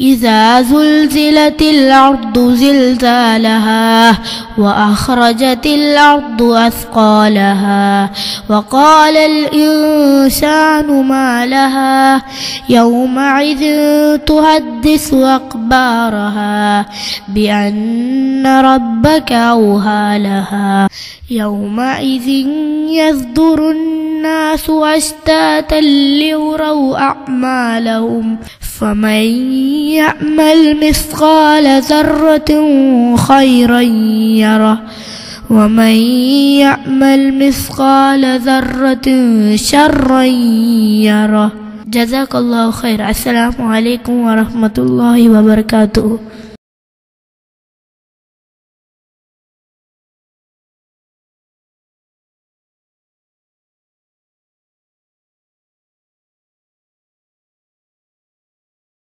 إذا زلزلت الأرض زلزالها وأخرجت الأرض أثقالها وقال الإنسان ما لها يومئذ تحدث أخبارها بأن ربك أوهى لها يومئذ يصدر الناس أشتاتا ليروا أعمالهم فمن يعمل مثقال ذرة خيرا يره. ومن يعمل مثقال ذرة شرا يره. جزاك الله خير. السلام عليكم ورحمة الله وبركاته.